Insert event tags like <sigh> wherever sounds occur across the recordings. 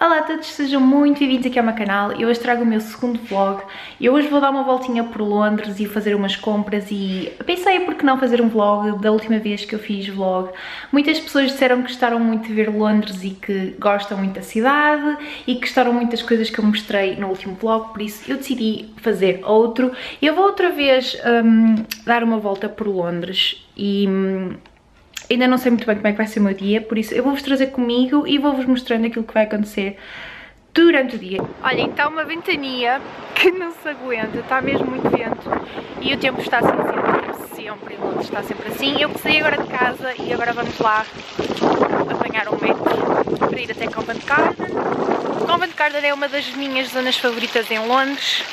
Olá a todos, sejam muito bem-vindos aqui ao meu canal. Eu hoje trago o meu segundo vlog e hoje vou dar uma voltinha por Londres e fazer umas compras e pensei por que não fazer um vlog da última vez que eu fiz vlog. Muitas pessoas disseram que gostaram muito de ver Londres e que gostam muito da cidade e que gostaram muito das coisas que eu mostrei no último vlog, por isso eu decidi fazer outro. Eu vou outra vez um, dar uma volta por Londres e hum, Ainda não sei muito bem como é que vai ser o meu dia, por isso eu vou-vos trazer comigo e vou-vos mostrando aquilo que vai acontecer durante o dia. Olha, então uma ventania que não se aguenta, está mesmo muito vento e o tempo está assim sempre, sempre, em Londres está sempre assim. Eu saí agora de casa e agora vamos lá apanhar um metro para ir até Covent Garden. Covent Garden é uma das minhas zonas favoritas em Londres,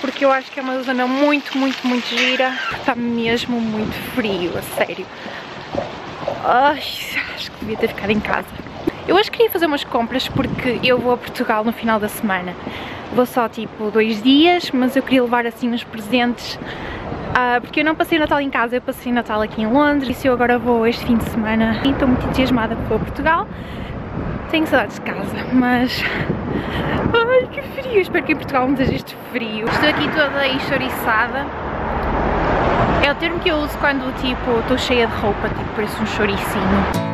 porque eu acho que é uma zona muito, muito, muito gira. Está mesmo muito frio, a sério. Ai, acho que devia ter ficado em casa. Eu hoje queria fazer umas compras porque eu vou a Portugal no final da semana. Vou só tipo dois dias, mas eu queria levar assim uns presentes uh, porque eu não passei Natal em casa, eu passei Natal aqui em Londres e eu agora vou este fim de semana estou muito entusiasmada para Portugal. Tenho saudades de casa, mas... Ai, que frio! Espero que em Portugal não esteja este frio. Estou aqui toda enxoriçada é o termo que eu uso quando, tipo, estou cheia de roupa, tipo, parece um choricinho.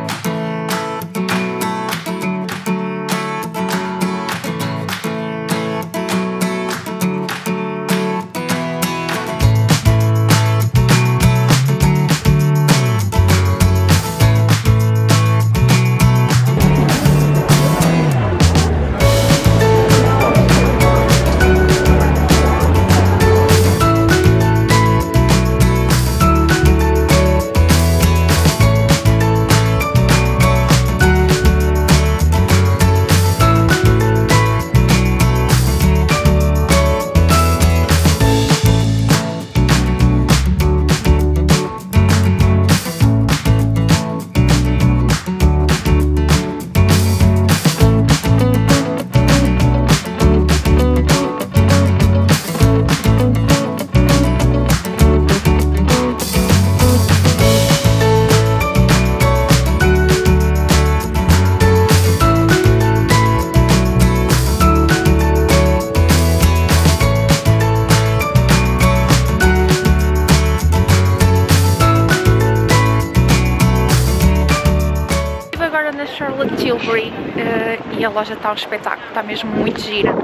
A loja está um espetáculo, está mesmo muito gira.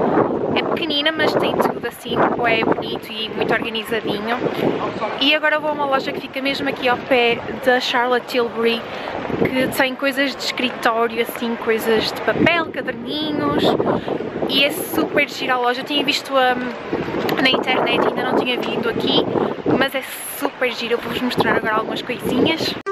É pequenina, mas tem tudo assim, é bonito e muito organizadinho. E agora vou a uma loja que fica mesmo aqui ao pé da Charlotte Tilbury, que tem coisas de escritório, assim, coisas de papel, caderninhos, e é super gira a loja. Eu tinha visto um, na internet, ainda não tinha vindo aqui, mas é super gira. Eu vou-vos mostrar agora algumas coisinhas.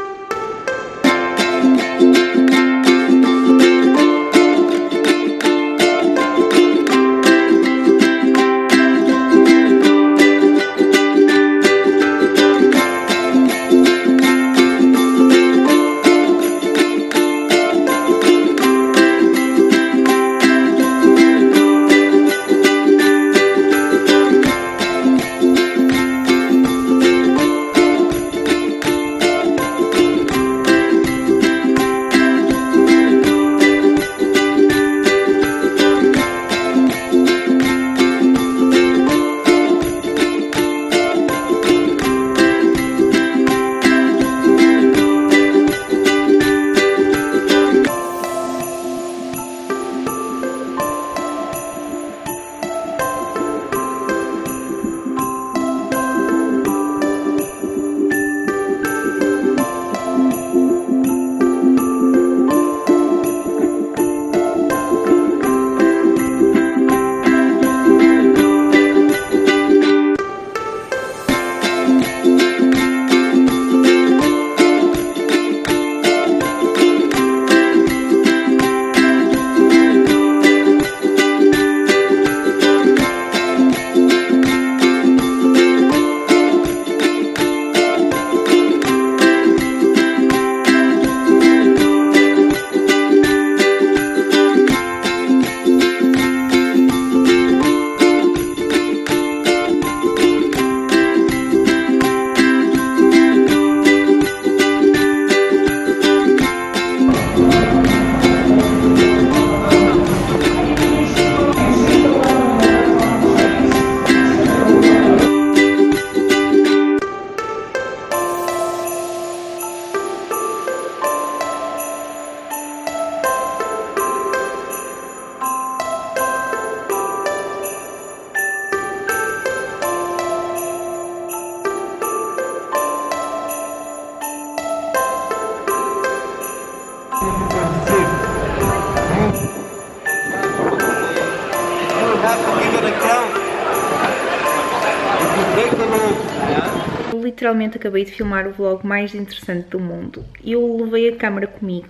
Literalmente acabei de filmar o vlog mais interessante do mundo. Eu levei a câmera comigo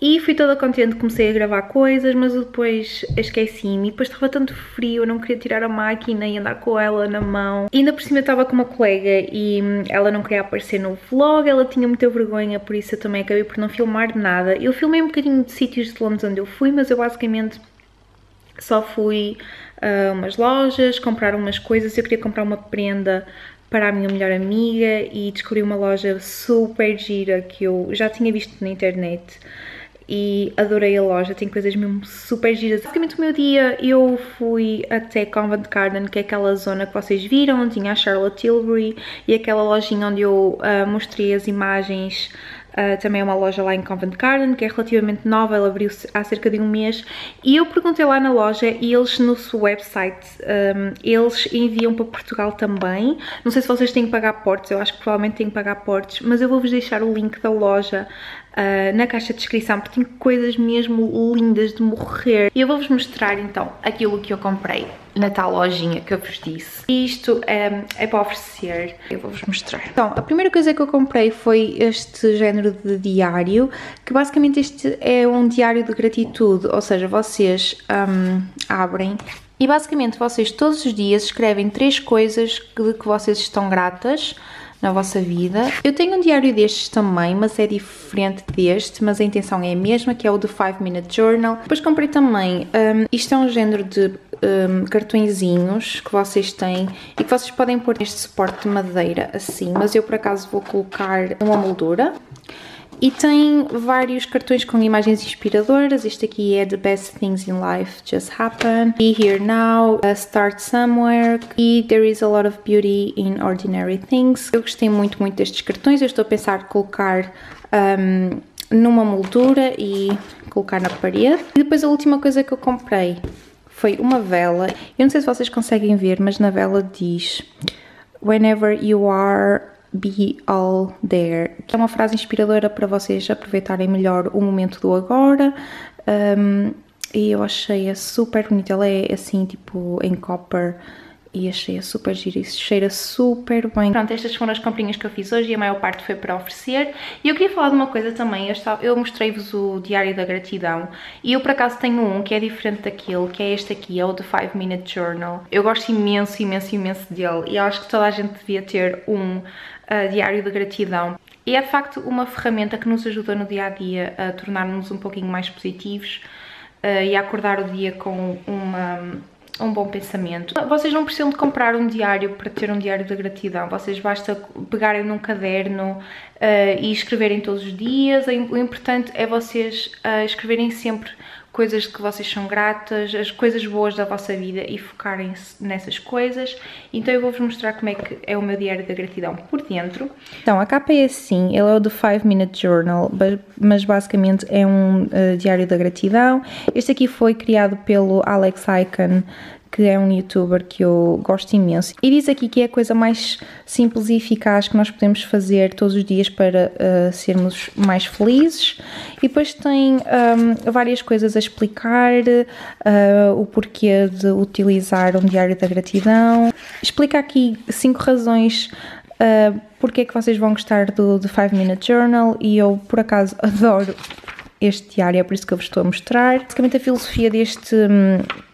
e fui toda contente, comecei a gravar coisas, mas depois esqueci-me. E depois estava tanto frio, eu não queria tirar a máquina e andar com ela na mão. E ainda por cima eu estava com uma colega e ela não queria aparecer no vlog, ela tinha muita vergonha, por isso eu também acabei por não filmar nada. Eu filmei um bocadinho de sítios de Londres onde eu fui, mas eu basicamente só fui a umas lojas, comprar umas coisas. Eu queria comprar uma prenda para a minha melhor amiga e descobri uma loja super gira que eu já tinha visto na internet e adorei a loja, tem coisas mesmo super giras. Basicamente o meu dia eu fui até Covent Garden, que é aquela zona que vocês viram, tinha a Charlotte Tilbury e aquela lojinha onde eu uh, mostrei as imagens Uh, também é uma loja lá em Covent Garden, que é relativamente nova, ela abriu há cerca de um mês. E eu perguntei lá na loja e eles no seu website, um, eles enviam para Portugal também. Não sei se vocês têm que pagar portes, eu acho que provavelmente têm que pagar portes, mas eu vou-vos deixar o link da loja uh, na caixa de descrição, porque tem coisas mesmo lindas de morrer. E eu vou-vos mostrar então aquilo que eu comprei na tal lojinha que eu vos disse. Isto é, é para oferecer, eu vou-vos mostrar. Então, a primeira coisa que eu comprei foi este género de diário, que basicamente este é um diário de gratitude, ou seja, vocês um, abrem e basicamente vocês todos os dias escrevem três coisas de que vocês estão gratas, na vossa vida. Eu tenho um diário destes também, mas é diferente deste, mas a intenção é a mesma, que é o do 5 Minute Journal. Depois comprei também, um, isto é um género de um, cartõezinhos que vocês têm e que vocês podem pôr neste suporte de madeira assim, mas eu por acaso vou colocar uma moldura. E tem vários cartões com imagens inspiradoras. Este aqui é The Best Things in Life Just Happen, Be Here Now, Start Somewhere e There is a Lot of Beauty in Ordinary Things. Eu gostei muito, muito destes cartões. Eu estou a pensar colocar um, numa moldura e colocar na parede. E depois a última coisa que eu comprei foi uma vela. Eu não sei se vocês conseguem ver, mas na vela diz Whenever you are Be All There. É uma frase inspiradora para vocês aproveitarem melhor o momento do agora. Um, e eu achei-a super bonita. Ela é assim, tipo, em copper. E achei-a super gira e cheira super bem. Pronto, estas foram as comprinhas que eu fiz hoje e a maior parte foi para oferecer. E eu queria falar de uma coisa também. Eu, eu mostrei-vos o Diário da Gratidão. E eu, por acaso, tenho um que é diferente daquele, que é este aqui, é o The 5 Minute Journal. Eu gosto imenso, imenso, imenso dele. E acho que toda a gente devia ter um uh, diário de gratidão. E é de facto uma ferramenta que nos ajuda no dia a dia a tornar-nos um pouquinho mais positivos uh, e a acordar o dia com uma, um bom pensamento. Vocês não precisam de comprar um diário para ter um diário de gratidão, vocês basta pegarem num caderno uh, e escreverem todos os dias. O importante é vocês uh, escreverem sempre coisas que vocês são gratas, as coisas boas da vossa vida e focarem-se nessas coisas. Então eu vou-vos mostrar como é que é o meu diário da gratidão por dentro. Então a capa é assim, ele é o do 5 Minute Journal, mas basicamente é um uh, diário da gratidão. Este aqui foi criado pelo Alex Icahn, que é um youtuber que eu gosto imenso. E diz aqui que é a coisa mais simples e eficaz que nós podemos fazer todos os dias para uh, sermos mais felizes. E depois tem um, várias coisas a explicar, uh, o porquê de utilizar um diário da gratidão. Explica aqui cinco razões uh, porque é que vocês vão gostar do, do 5 Minute Journal e eu por acaso <laughs> adoro este diário, é por isso que eu vos estou a mostrar. Basicamente a filosofia deste... Um,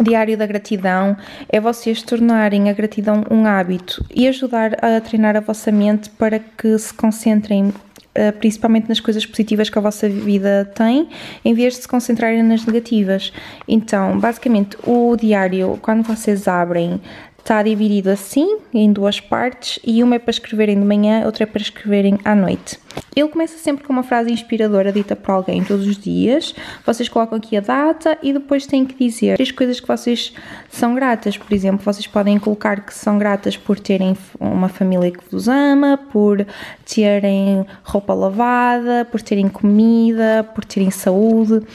Diário da Gratidão é vocês tornarem a gratidão um hábito e ajudar a treinar a vossa mente para que se concentrem eh, principalmente nas coisas positivas que a vossa vida tem, em vez de se concentrarem nas negativas. Então, basicamente, o diário, quando vocês abrem, Está dividido assim, em duas partes, e uma é para escreverem de manhã, outra é para escreverem à noite. Ele começa sempre com uma frase inspiradora dita por alguém todos os dias. Vocês colocam aqui a data e depois têm que dizer três coisas que vocês são gratas. Por exemplo, vocês podem colocar que são gratas por terem uma família que vos ama, por terem roupa lavada, por terem comida, por terem saúde.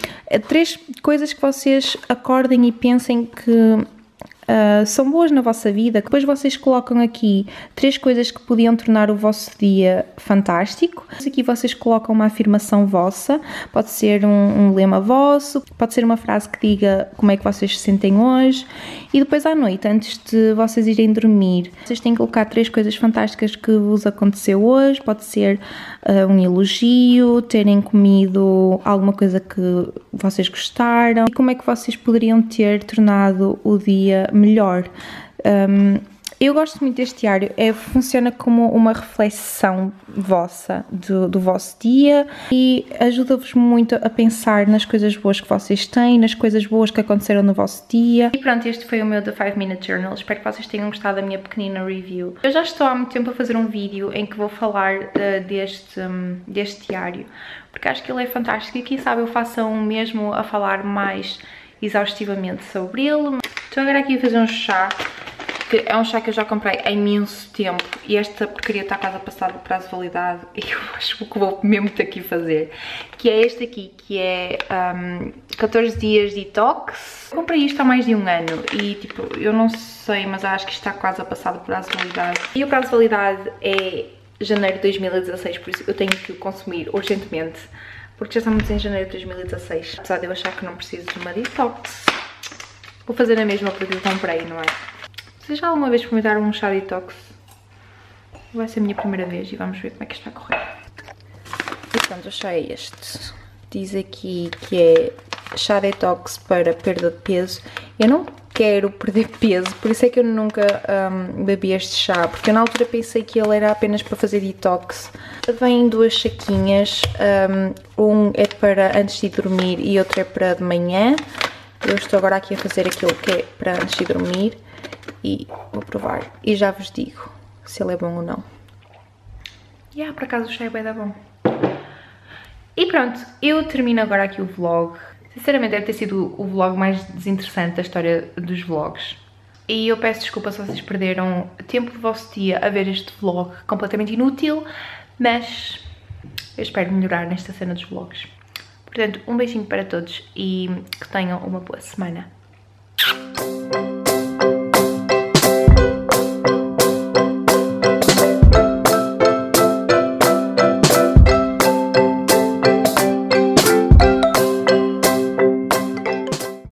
Três coisas que vocês acordem e pensem que uh, são boas na vossa vida. Depois vocês colocam aqui três coisas que podiam tornar o vosso dia fantástico. Aqui vocês colocam uma afirmação vossa, pode ser um, um lema vosso, pode ser uma frase que diga como é que vocês se sentem hoje. E depois à noite, antes de vocês irem dormir, vocês têm que colocar três coisas fantásticas que vos aconteceu hoje. Pode ser uh, um elogio, terem comido alguma coisa que vocês gostaram e como é que vocês poderiam ter tornado o dia melhor. Um, eu gosto muito deste diário, é, funciona como uma reflexão vossa do, do vosso dia e ajuda-vos muito a pensar nas coisas boas que vocês têm, nas coisas boas que aconteceram no vosso dia. E pronto, este foi o meu The 5 Minute Journal. Espero que vocês tenham gostado da minha pequenina review. Eu já estou há muito tempo a fazer um vídeo em que vou falar uh, deste, um, deste diário, porque acho que ele é fantástico e quem sabe eu faça um mesmo a falar mais exaustivamente sobre ele. Estou agora aqui a fazer um chá, que é um chá que eu já comprei há imenso tempo e esta porcaria está quase a passar do prazo de validade <laughs> e eu acho que vou mesmo ter que fazer, que é este aqui, que é um, 14 dias detox. Eu comprei isto há mais de um ano e tipo, eu não sei, mas acho que está quase a passar do prazo de validade. E o prazo de validade é janeiro de 2016, por isso eu tenho que o consumir urgentemente porque já estamos em janeiro de 2016. Apesar de eu achar que não preciso de uma detox, vou fazer a mesma porque eu comprei, não é? Vocês já alguma vez experimentaram um chá detox? Vai ser a minha primeira vez e vamos ver como é que está a correr. Pronto, o chá é este. Diz aqui que é chá detox para perda de peso. Eu não quero perder peso, por isso é que eu nunca um, bebi este chá, porque eu na altura pensei que ele era apenas para fazer detox. Em duas saquinhas, um, um é para antes de dormir e outro é para de manhã. Eu estou agora aqui a fazer aquilo que é para antes de dormir e vou provar e já vos digo se ele é bom ou não. E yeah, por acaso o chá é bem da bom. E pronto, eu termino agora aqui o vlog. Sinceramente deve ter sido o vlog mais desinteressante da história dos vlogs. E eu peço desculpa se vocês perderam tempo do vosso dia a ver este vlog completamente inútil, mas eu espero melhorar nesta cena dos vlogs. Portanto, um beijinho para todos e que tenham uma boa semana.